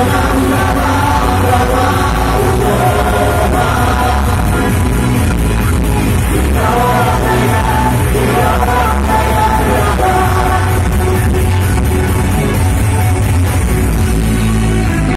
Oh,